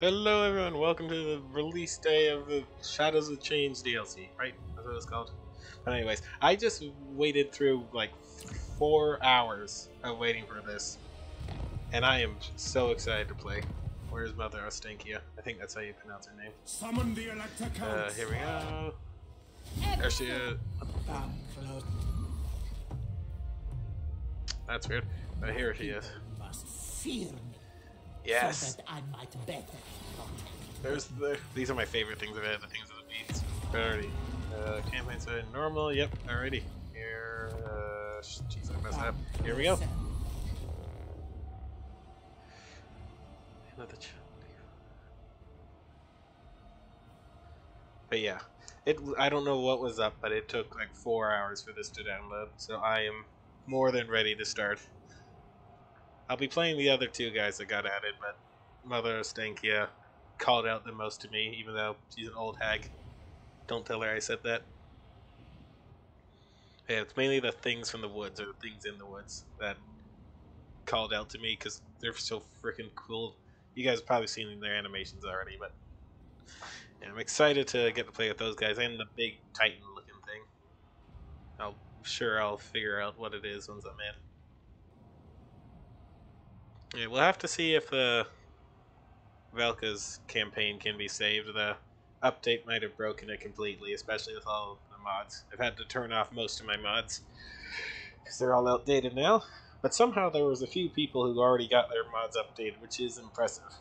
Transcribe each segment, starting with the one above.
Hello everyone, welcome to the release day of the Shadows of Change DLC, right? That's what it's called. But anyways, I just waited through like four hours of waiting for this. And I am so excited to play. Where's Mother Ostankya? I think that's how you pronounce her name. Summon the Elector Uh, here we go. There she is. That's weird. But here she is. must fear me Yes! so that I might better. There's the, these are my favorite things of it, the things of the beats. Alrighty. Uh, campaign set normal, yep, alrighty. Here, uh, jeez, I messed up. Here we go. Another But yeah, it. I don't know what was up, but it took like four hours for this to download, so I am more than ready to start. I'll be playing the other two guys that got added, but Mother Stankia called out the most to me, even though she's an old hag. Don't tell her I said that. Yeah, it's mainly the things from the woods or the things in the woods that called out to me because they're so freaking cool. You guys have probably seen their animations already, but yeah, I'm excited to get to play with those guys and the big Titan looking thing. I'll sure I'll figure out what it is once I'm in. Yeah, we'll have to see if the Valkia's campaign can be saved. The update might have broken it completely, especially with all the mods. I've had to turn off most of my mods because they're all outdated now. But somehow there was a few people who already got their mods updated, which is impressive.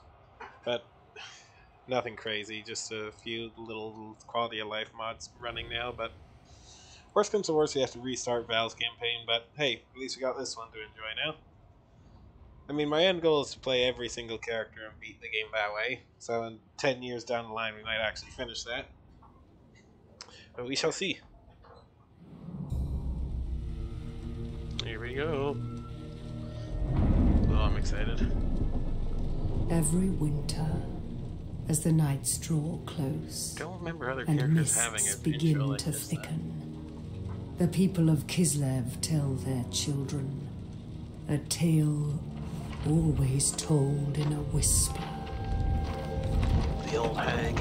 But nothing crazy, just a few little quality of life mods running now. But worst comes to worst, we have to restart Val's campaign. But hey, at least we got this one to enjoy now. I mean, my end goal is to play every single character and beat the game that way. So in 10 years down the line, we might actually finish that. But we shall see. Here we go. Oh, I'm excited. Every winter, as the nights draw close Don't remember other and characters having mists begin like to this. though. thicken, the people of Kislev tell their children a tale always told in a whisper. The old hag.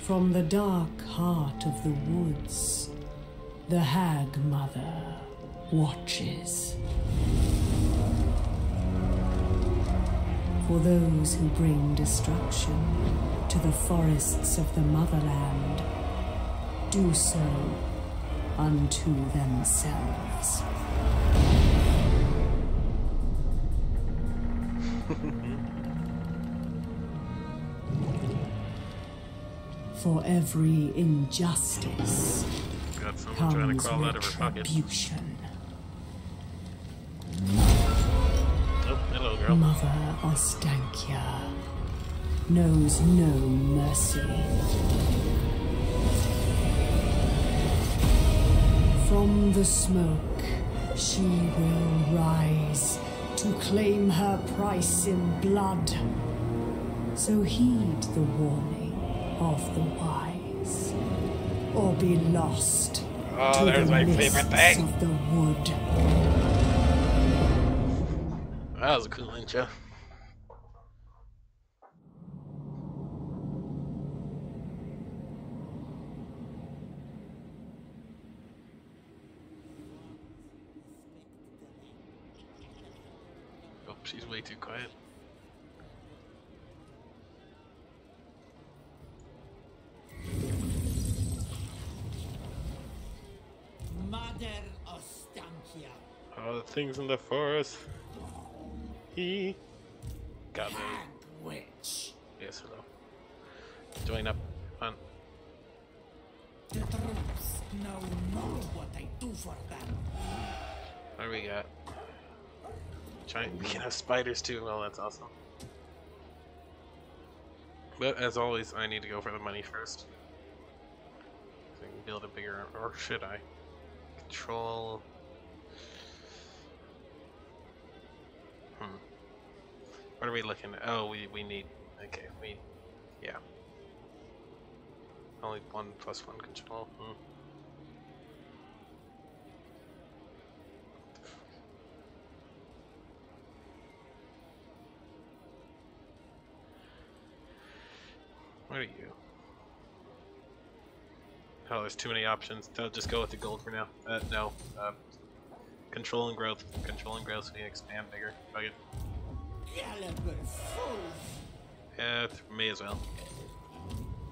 From the dark heart of the woods, the Hag Mother watches. For those who bring destruction to the forests of the motherland, do so unto themselves. For every injustice Got someone trying to comes crawl out of her pocket. retribution. Oh, hello, girl. Mother Ostankya knows no mercy. From the smoke, she will rise to claim her price in blood. So heed the warning of the wise, or be lost Oh, to there's the my mists favorite thing. of the wood. That was a cool intro. Oh, she's way too quiet. Mother Ostankya. All the things in the forest. He got me. Hag witch. Yes, hello. Join up. On. The troops know not what I do for them. What do we got? Giant, we can have spiders too. Well, that's awesome. But as always, I need to go for the money first. So I can build a bigger, or should I? Control. Hmm. What are we looking at? Oh, we we need. Okay, we. Yeah. Only one plus one control. Hmm. What are you? Oh, there's too many options. I'll just go with the gold for now. Uh, no. Uh, control and growth. Control and growth so can expand bigger. Fuck it. Yeah, may as well.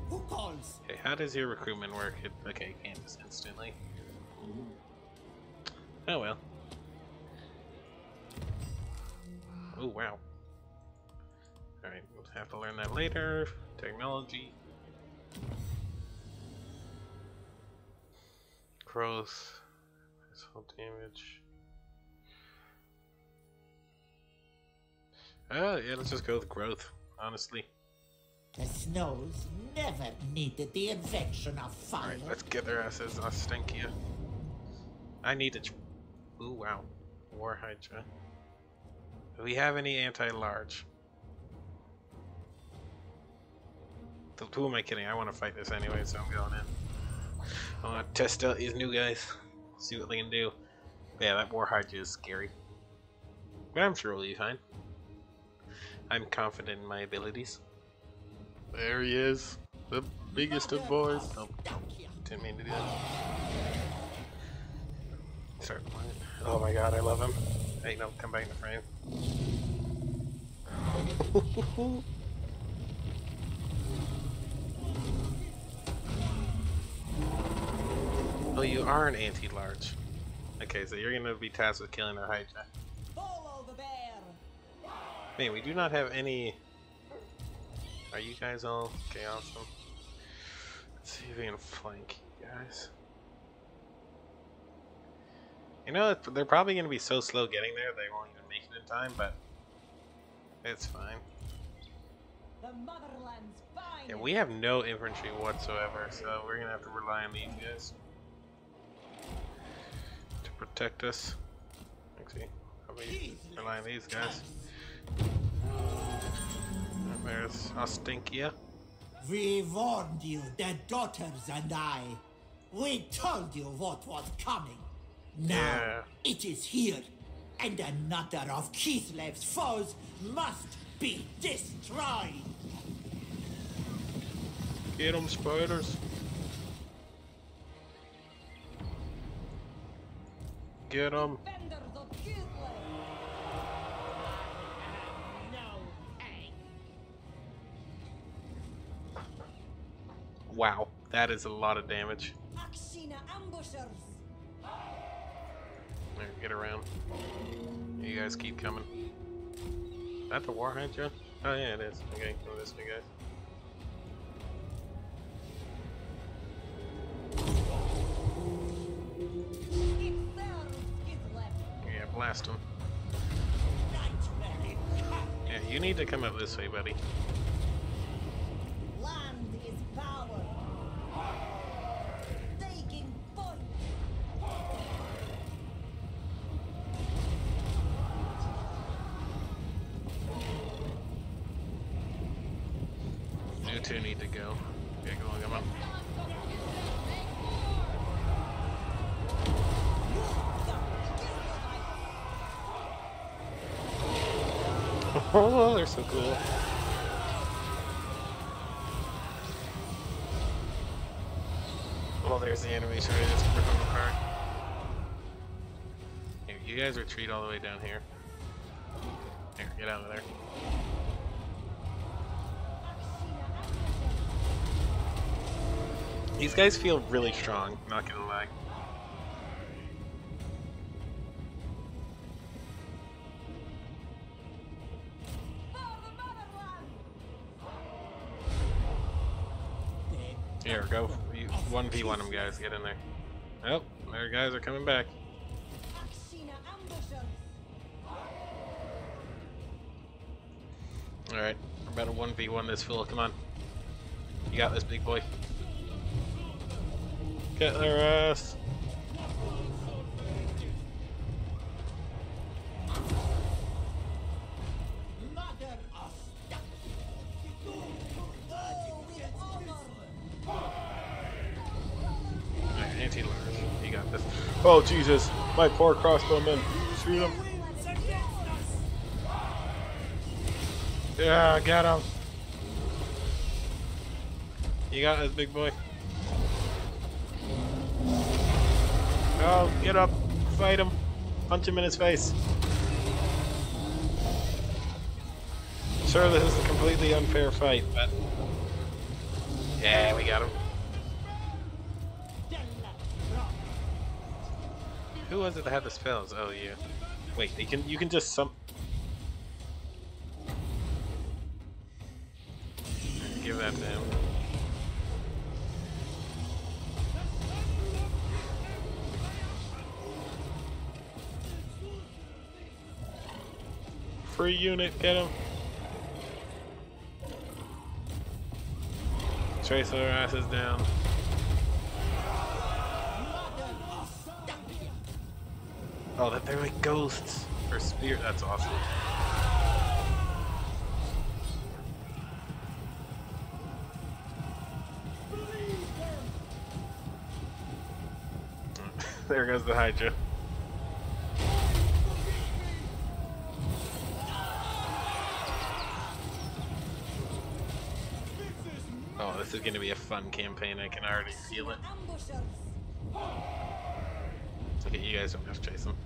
Who calls? Okay, how does your recruitment work? It, okay, canvas instantly. Oh well. Oh wow. Alright, we'll have to learn that later. Technology. Growth. Missile damage. Oh yeah, let's just go with growth, honestly. The snows never needed the invention of fire. Alright, let's get their asses Ostankya. I need to. Ooh, wow. War Hydra. Do we have any anti-large? Who am I kidding? I want to fight this anyway, so I'm going in. I want to test out these new guys. See what they can do. But yeah, that War Hydra is scary. But I'm sure we'll be fine. I'm confident in my abilities. There he is. The biggest of boys. Oh, didn't mean to do that. Start playing. Oh my god, I love him. Hey, no, come back in the frame. oh, you are an anti-large. Okay, so you're gonna be tasked with killing our Hydra. Follow the bear! Man, we do not have any. Are you guys all okay? Awesome. Let's see if we can flank you guys. You know, they're probably going to be so slow getting there they won't even make it in time, but it's fine. The motherland's fine. Yeah, we have no infantry whatsoever, so we're going to have to rely on these guys to protect us. Let's see. How we rely on these guys? And there's Ostankya. We warned you, the daughters and I. We told you what was coming. Now Yeah. it is here, and another of Kislev's foes must be destroyed. Get them, spiders. Get pain. Wow, that is a lot of damage. Get around. You guys keep coming. Is that the war Hydra? Oh yeah, it is. Okay, come this guys. Blast him. Yeah, you need to come up this way, buddy. Oh, they're so cool. Well, there's the animation. I just rip them apart. Here, you guys retreat all the way down here. Here, get out of there. These guys feel really strong, not gonna lie. You, 1v1 them, guys. Get in there. Oh, their guys are coming back. Alright, we're about to 1v1 this fool. Come on. You got this, big boy. Get their Oh, Jesus. My poor crossbowmen. Shoot him. Yeah, get him. You got this, big boy. Oh, get up. Fight him. Punch him in his face. Sure, this is a completely unfair fight, but. Yeah, we got him. Who was it that had the spells? Oh, you. Wait, you can you can just some. Give that to him. Free unit, get him. Trace their asses down. Oh, that they're like ghosts or spirit. That's awesome. there goes the Hydra. Oh, this is gonna be a fun campaign. I can already feel it. Okay, you guys don't have to chase them.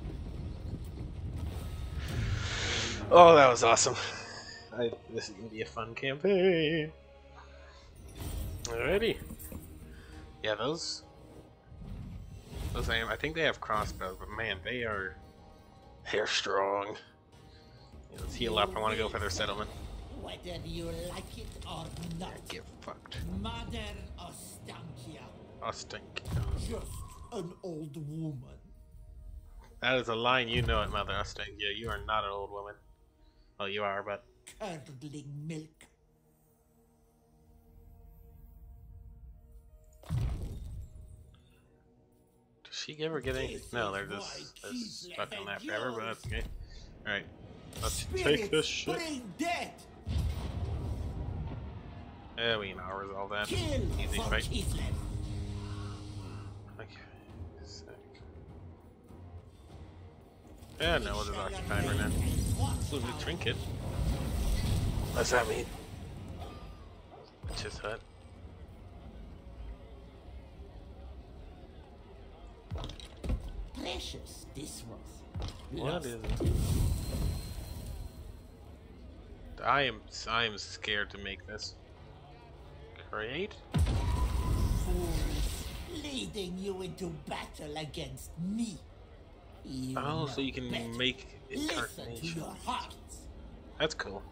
Oh, that was awesome. I, this is gonna be a fun campaign. Alrighty. Yeah, those. Those I, I think they have crossbows, but man, they are. They're strong. Yeah, let's heal up. I want to go for their settlement. Whether you like it or not, Get fucked. Mother Ostankya, stink. just an old woman. That is a line. You know it, Mother Ostankya. You are not an old woman. Well, you are, but curdling milk. Does she ever get any? No, they're why just, they're stuck on that forever, but that's okay. Alright. Let's Spirits take this shit. bring death. Yeah, we can all resolve that. Kill Easy for fight. Kislev. Okay. Sick. Yeah, no, it is occupied right now. Ooh, new trinket. What's that mean? Witch's hut. Precious this was. What Lost. is it? I am I am scared to make this. Create? Fools, leading you into battle against me. You Oh, so you can better. make Listen to your hearts. That's cool.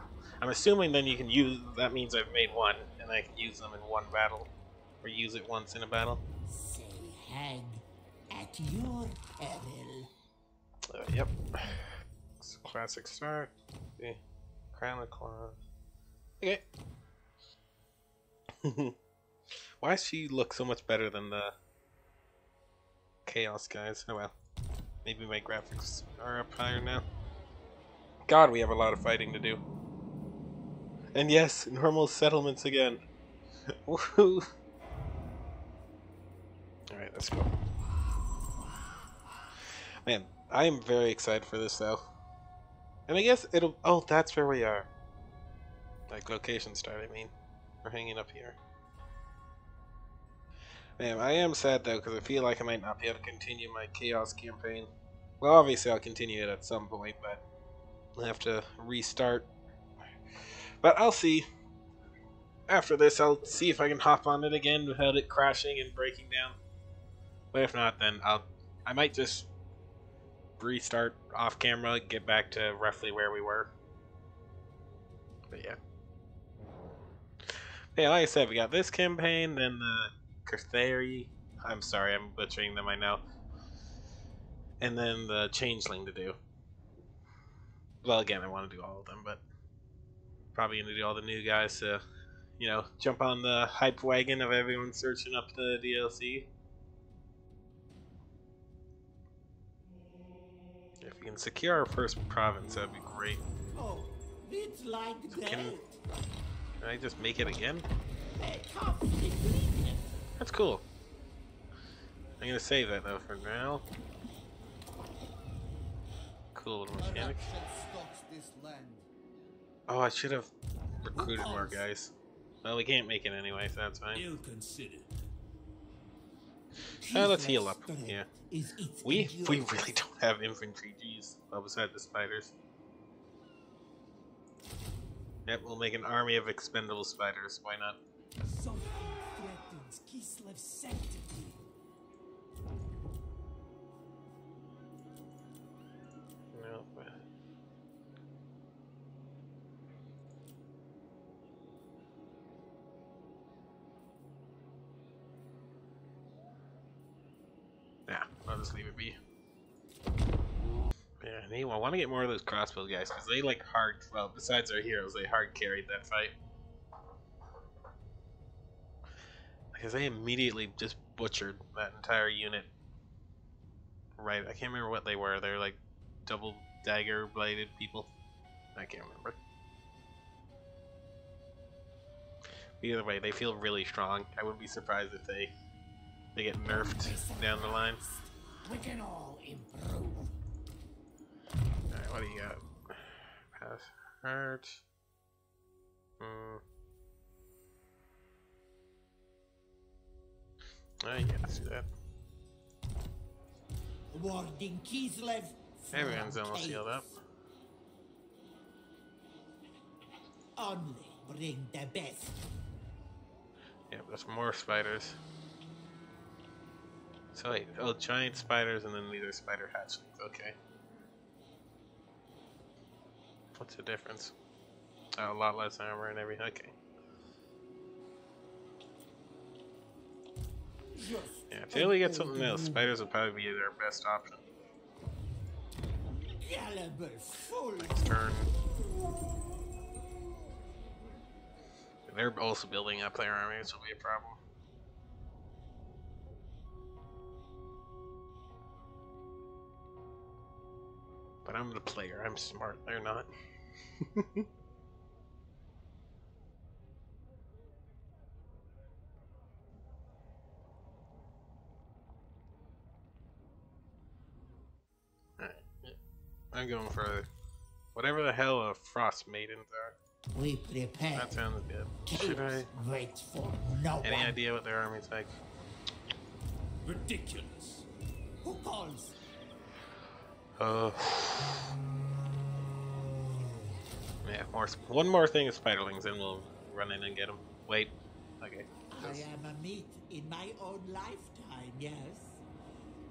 I'm assuming then you can use. That means I've made one, and I can use them in one battle, or use it once in a battle. Say hag at your peril. Uh, yep. Classic start. The crown of claws. Okay. Why does she look so much better than the chaos guys? Oh well. Maybe my graphics are up higher now. God, we have a lot of fighting to do. And yes, normal settlements again. Woohoo! Alright, let's go. Man, I am very excited for this though. And I guess it'll. Oh, that's where we are. Like location start, I mean. We're hanging up here. Man, I am sad though because I feel like I might not be able to continue my Chaos campaign. Well, obviously I'll continue it at some point, but I'll have to restart. But I'll see. After this, I'll see if I can hop on it again without it crashing and breaking down. But if not, then I'll. I might just restart off camera, get back to roughly where we were. But yeah. Yeah, like I said, we got this campaign, then the Cathari. I'm sorry, I'm butchering them, I know. And then the Changeling to do. Well, again, I want to do all of them, but probably going to do all the new guys to, you know, jump on the hype wagon of everyone searching up the DLC. If we can secure our first province, that'd be great. Oh, it's like that. Can- Can I just make it again? They can't defeat them. That's cool. I'm gonna save that though for now. Cool little mechanic. Corruption stalks this land. Oh, I should have recruited more guys. Well, we can't make it anyway, so that's fine. Ill considered. Uh, let's heal up. Yeah. We we really don't have infantry, jeez. Well, beside the spiders. Yep, we'll make an army of expendable spiders. Why not? Threatens Kislev's sanctity. Yeah, I'll just leave it be. Yeah, I want to get more of those crossbow guys because they like hard. Well, besides our heroes, they hard carried that fight. Because they immediately just butchered that entire unit. Right, I can't remember what they were. They're like double dagger bladed people. I can't remember. Either way, they feel really strong. I wouldn't be surprised if they they get nerfed down the line. We can all improve. Alright, what do you got? Pass heart. Hmm. Oh yeah, let's do that. Warding Kislev. Everyone's almost healed up. Only bring the best. Yep, there's more spiders. So wait, oh, giant spiders and then these are spider hatchlings. Okay. What's the difference? Oh, a lot less armor and everything. Okay. Yeah, until we get something else, spiders will probably be their best option. Caliber full. Next turn. They're also building up their army, which will be a problem. But I'm the player. I'm smart. They're not. Alright. yeah. I'm going for whatever the hell a frost maidens are. We prepare. That sounds good. Should I? Chaos waits for no Any one. idea what their army's like? Ridiculous. Who calls? Uh. Yeah, more. One more thing of spiderlings, and we'll run in and get them. Wait. Okay. I am a meat in my own lifetime, yes.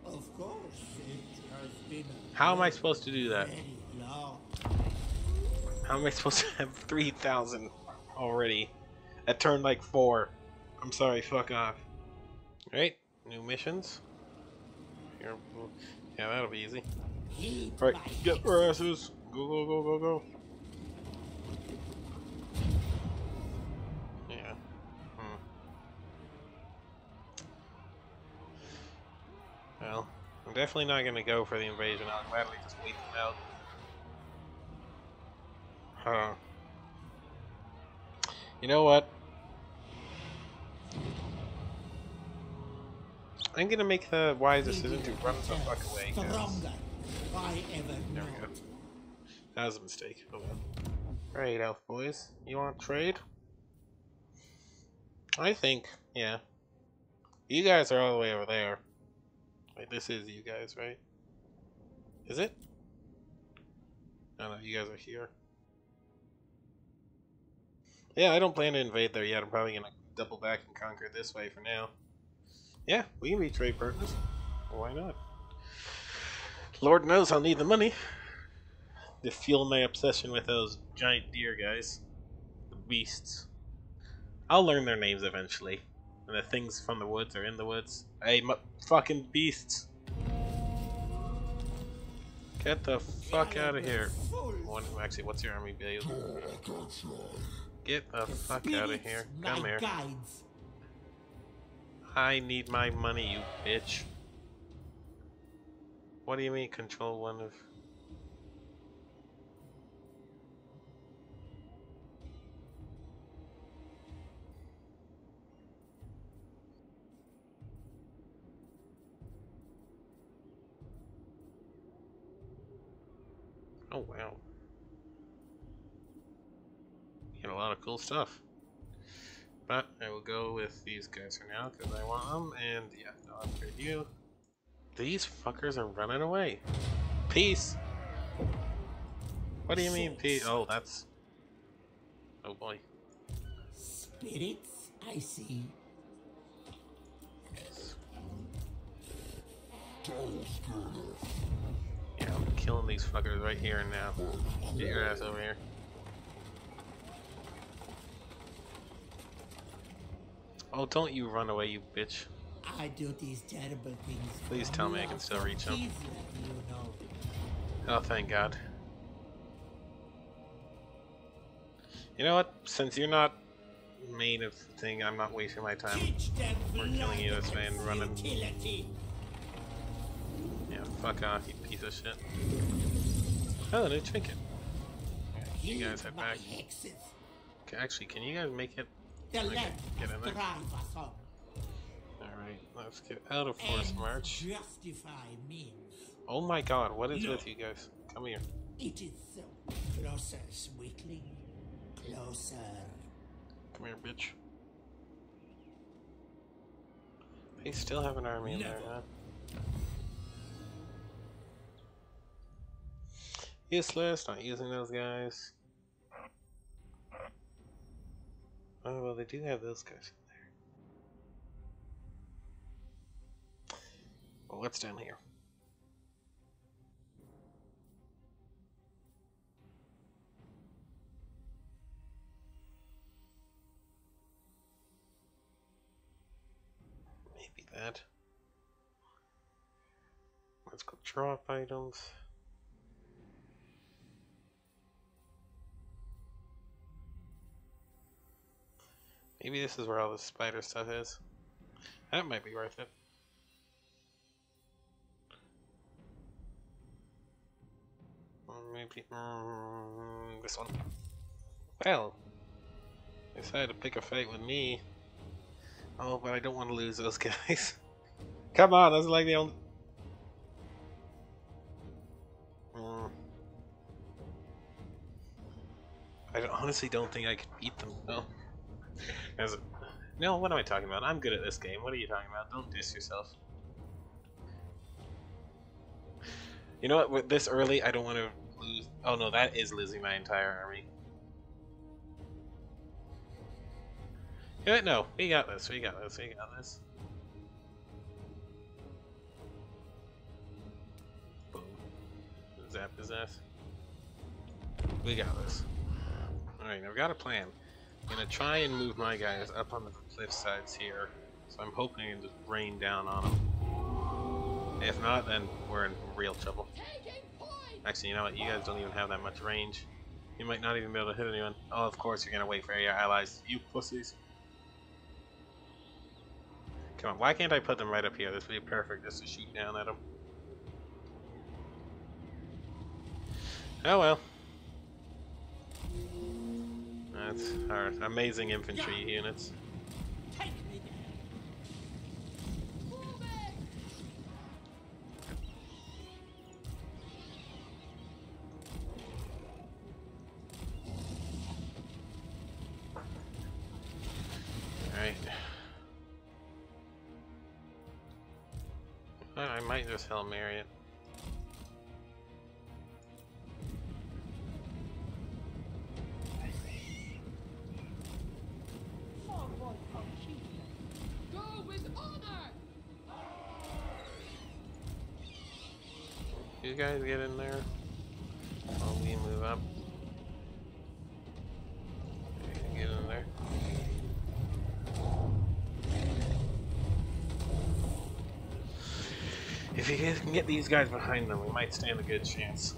Of course, it has been How am I supposed to do that? How am I supposed to have 3,000 already at turn like 4? I'm sorry, fuck off. Right, new missions. Here, yeah, that'll be easy. Heed Right, get our asses. Go, go, go, go, go. Definitely not gonna go for the invasion. I'll gladly just wait them out. Huh. You know what? I'm gonna make the wise decision to run the fuck away. There we go. That was a mistake. Oh well. Right, elf boys. You want to trade? I think, yeah. You guys are all the way over there. Wait, this is you guys, right? Is it? No, know, you guys are here. Yeah, I don't plan to invade there yet. I'm probably gonna double back and conquer this way for now. Yeah, we can be trade partners. Why not? Lord knows I'll need the money to fuel my obsession with those giant deer guys. The beasts. I'll learn their names eventually. And the things from the woods are in the woods. Hey, fucking beasts! Get the fuck out of here. One, actually, what's your army build? Get the fuck out of here. Come here. I need my money, you bitch. What do you mean control one of... stuff. But I will go with these guys for now because I want them, and yeah, I'll upgrade you. These fuckers are running away. Peace. What do you mean, peace? Oh, that's. Oh boy. Spirits, I see. Yeah, I'm killing these fuckers right here and now. Get your ass over here. Oh, don't you run away, you bitch. I do these terrible things. Please tell me I can still reach 'em. Kislev, You know. Oh, thank God. You know what? Since you're not main of the thing, I'm not wasting my time. We're killing you this way and running. futility. Yeah, fuck off, you piece of shit. Oh, new trinket. You guys head back. Okay, actually, can you guys make it? The Okay, length get in drive us on. Alright, let's get out of Ends March. Justify means. Oh my god, what is No. with you guys? Come here. It is so. Closer, sweetling. Closer. Come here, bitch. They still have an army in there, Never. huh? Useless, not using those guys. Oh, well, they do have those guys in there. Well, what's down here? Maybe that. Let's go drop items. Maybe this is where all the spider stuff is. That might be worth it. Maybe mm, this one. Well, decided to pick a fight with me. Oh, but I don't want to lose those guys. Come on, that's like the only. Mm. I honestly don't think I could beat them. No. As no, what am I talking about? I'm good at this game. What are you talking about? Don't diss yourself. You know what? With this early, I don't want to lose. Oh no, that is losing my entire army. No, we got this. We got this. We got this. Boom. Zap his ass. We got this. Alright, I've got a plan. I'm gonna try and move my guys up on the cliff sides here. So I'm hoping can just rain down on them. If not, then we're in real trouble. Actually, you know what? You guys don't even have that much range. You might not even be able to hit anyone. Oh, of course you're gonna wait for your allies. You pussies. Come on, why can't I put them right up here? This would be perfect just to shoot down at them. Oh well. That's our amazing infantry units. Take me there. Alright. Uh, I might just Hail Mary it. Guys get in there while we move up. Get in there. If you can get these guys behind them, we might stand a good chance.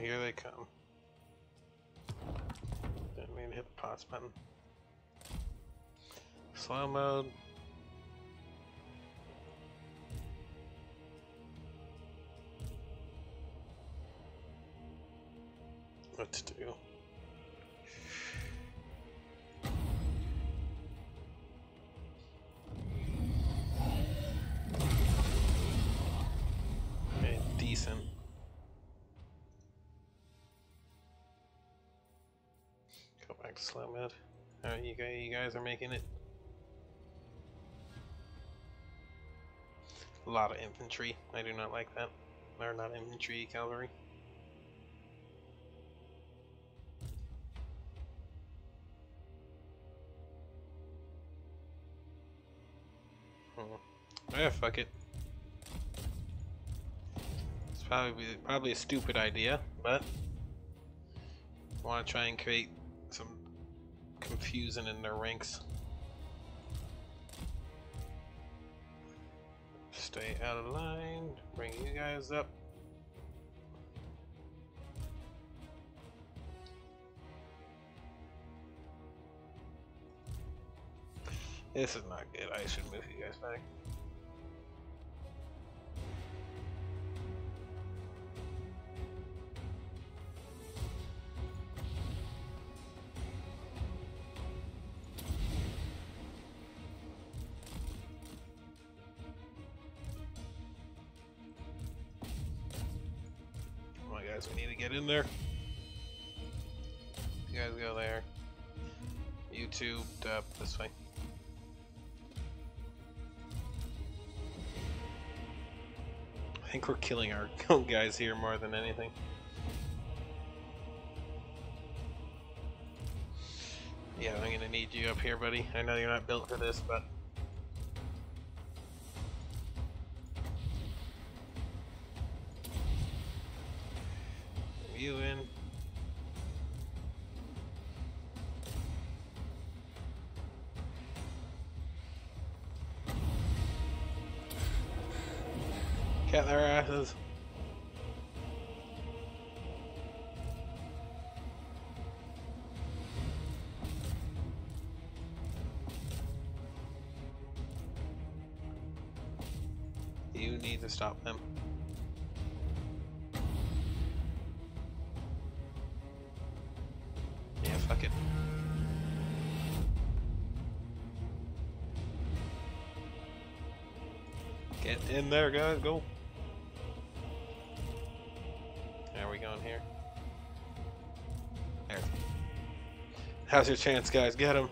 here they come. Didn't mean to hit the pause button. Slow mode. What to do? Slow mode. Alright, you guys, you guys are making it. A lot of infantry. I do not like that. Or not infantry, cavalry. Hmm. Yeah, fuck it. It's probably probably a stupid idea, but I want to try and create confusion in their ranks. Stay out of line. Bring you guys up. This is not good. I should move you guys back. There. You guys go there. You two up uh, this way. I think we're killing our own guys here more than anything. Yeah, I'm gonna need you up here, buddy. I know you're not built for this, but you in. Get their asses. In there, guys. Go. Are we going here? There. How's your chance, guys? Get him.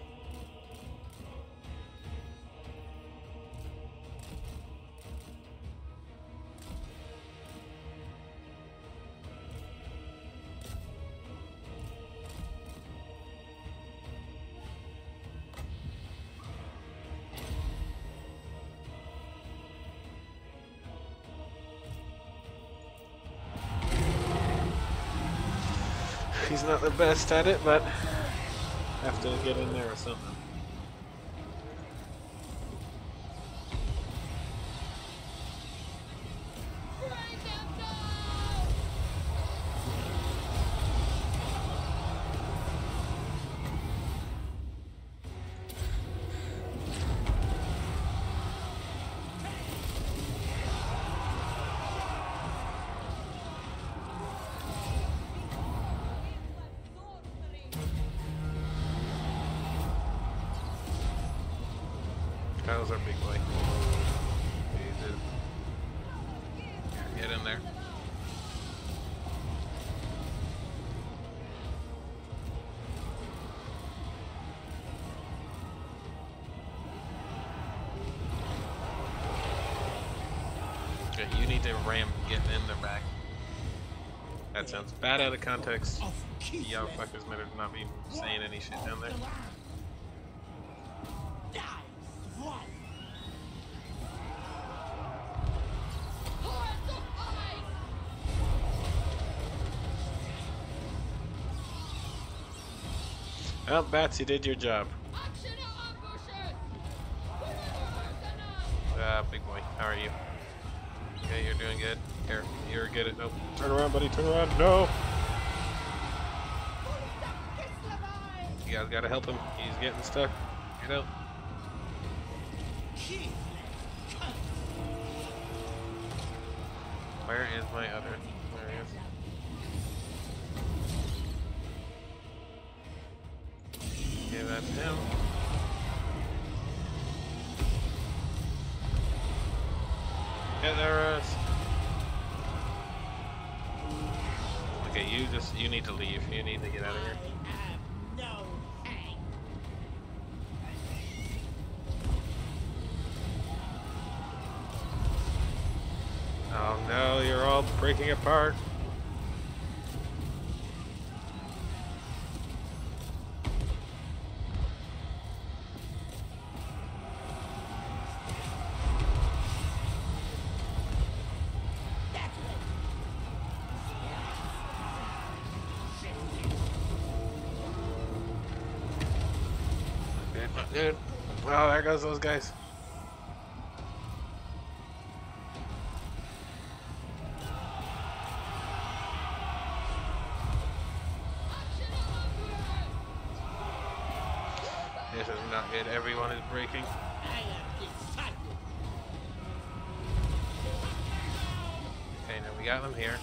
He's not the best at it, but have to get in there or something. Bad out of context. Y'all fuckers better not be saying any shit down there. Well, Bats, you did your job. Ah, big boy. How are you? Okay, you're doing good. Here, here, get it. Nope. Turn around, buddy. Turn around. No. You guys gotta help him. He's getting stuck. Get out. Where is my other? There he is. Okay, that's him. Get there. You need to leave. You need to get out of here. Oh no, you're all breaking apart. Good. Oh, there goes those guys. This is not good. Everyone is breaking. Okay, now we got them here.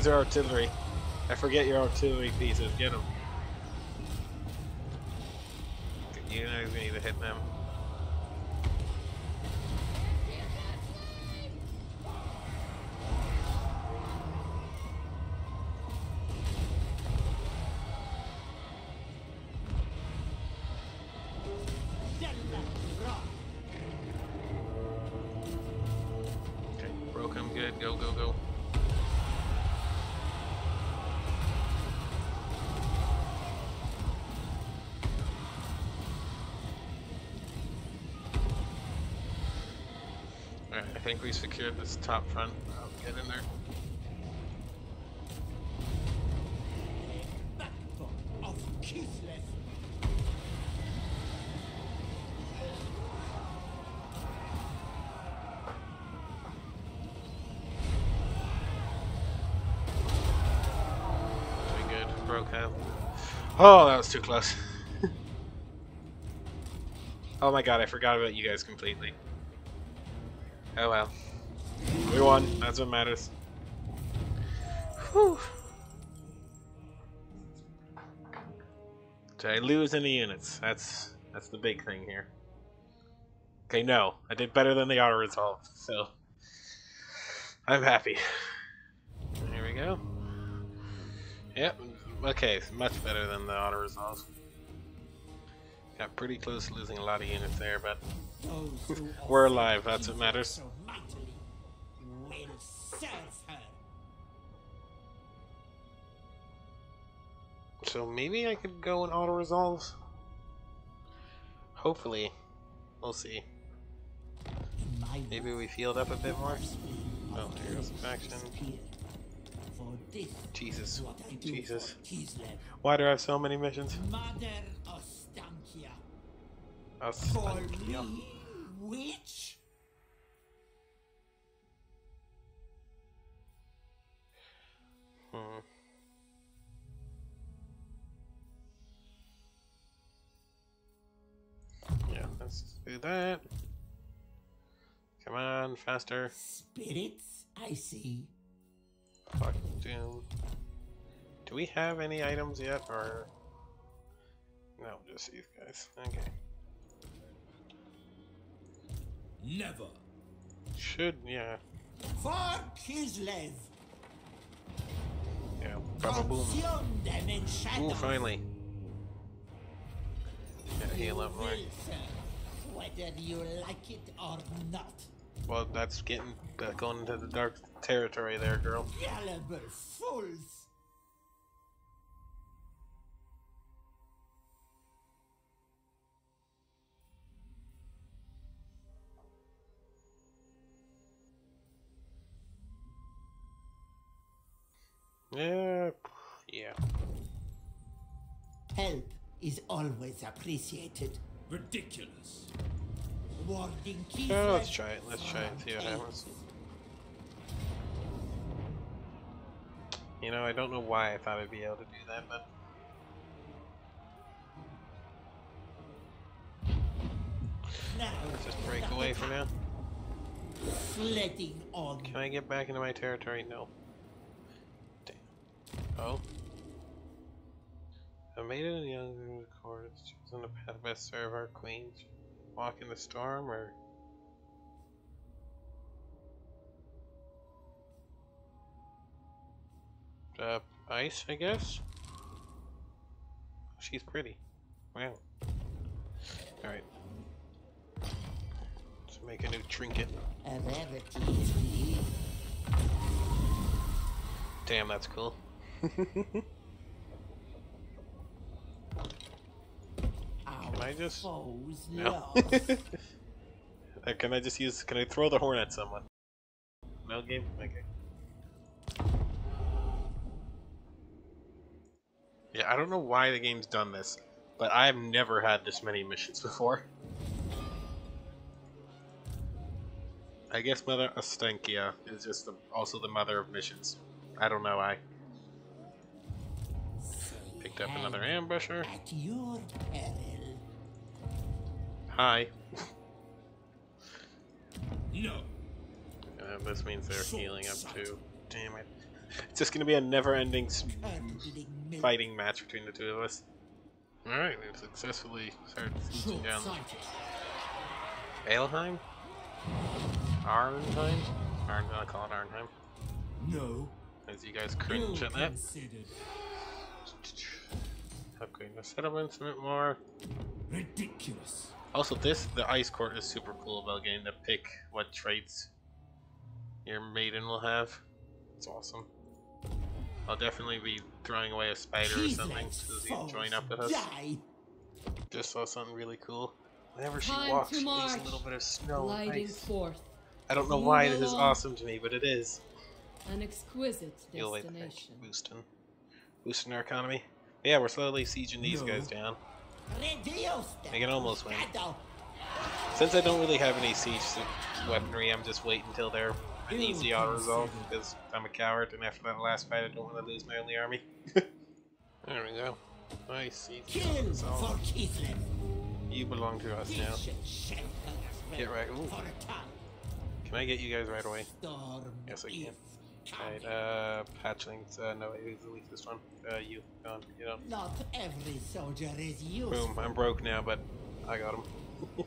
Use your artillery. I forget your artillery pieces. Get them. You guys need to hit them. I think we secured this top front. I'll get in there. Oh, that was too close. oh my god, I forgot about you guys completely. Oh well. We won. That's what matters. Whew. Did I lose any units? That's that's the big thing here. Okay, no. I did better than the auto resolve, so I'm happy. Here we go. Yep. Okay, much better than the auto resolve. Got pretty close to losing a lot of units there, but We're alive, that's what matters. So maybe I could go in auto resolve. Hopefully, we'll see. Maybe we field up a bit more. Oh, there goes Jesus, Jesus. Why do I have so many missions? Us. Call me witch? Hmm. Yeah, let's do that. Come on, faster. Spirits, I see. Fuck Doom. Do we have any items yet, or no? Just these guys. Okay. Never. Should yeah For Kislev. yeah. Baba boom. Consume them in shadow. Ooh, finally. Yeah, heal up more. whether you like it or not. Well, that's getting uh, going into the dark territory there, girl. Gullible fools. Yeah, yeah. Help is always appreciated. Ridiculous. Warding keys. Oh, let's try it. Let's try it. See what happens. You know, I don't know why I thought I'd be able to do that, but let's just break away for now. Can I get back into my territory? No. Oh. A maiden and young has chosen the path best serve our queen. Walk in the storm or uh, ice, I guess. She's pretty. Wow. Alright. Let's make a new trinket. A rarity is he. Damn, that's cool. Can I just- No. Uh, can I just use? Can I throw the horn at someone? No game. Okay. Yeah, I don't know why the game's done this, but I've never had this many missions before. I guess Mother Ostankya is just the, also the mother of missions. I don't know why. Picked up another ambusher. At your peril. Hi. No. Uh, this means they're healing up too. Damn it. It's just gonna be a never-ending s- Curdling milk. fighting match between the two of us. Alright, we've successfully started sieging down. Aelheim? Arnheim? Arn I'll call it Arnheim. No. As you guys cringe at that. Considered. Upgrade the settlements a bit more. Ridiculous. Also, this, the Ice Court is super cool about getting to pick what traits your maiden will have. It's awesome. I'll definitely be throwing away a spider or something Keithland's so you join up with us. Die. Just saw something really cool. Whenever she Time walks, to she leaves a little bit of snow and Gliding ice. forth, I don't know Move why this is awesome to me, but it is. an exquisite You'll wait there. destination. Boosting. Boosting our economy. Yeah, we're slowly sieging these No. guys down. Reduce I can almost win. Since I don't really have any siege weaponry, I'm just waiting until they're an easy auto resolve because I'm a coward, and after that last fight, I don't want to lose my only army. there we go. Nice siege Kill resolve. for Keithland. You belong to us now. Decent shelter as well Get right- ooh. For a time. Can I get you guys right away? Storm Yes, I can. Alright, uh, Patchlings. Uh, no, who's the weakest one? Uh, you. Go on, get on. Not every soldier is used. Boom, I'm broke now, but I got him.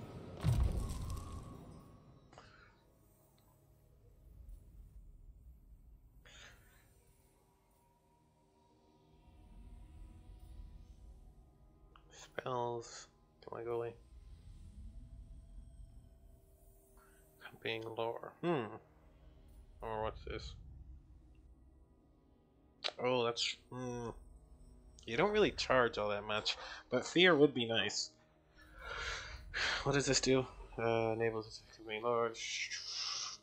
Spells. Can I go away? Being lore. Hmm. Or what's this? Oh, that's. Hmm. You don't really charge all that much, but fear would be nice. What does this do? Uh, enables to be large.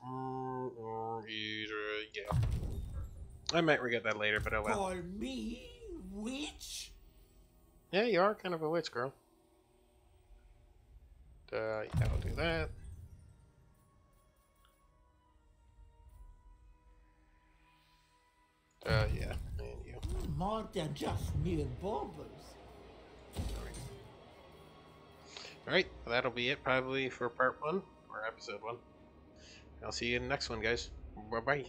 Mm, or yeah. I might regret that later, but oh well. Call me witch. Yeah, you are kind of a witch, girl. Uh, yeah, I'll do that. Uh, yeah, and you. More than just mere baubles. Alright, that'll be it probably for part one, or episode one. I'll see you in the next one, guys. Bye bye.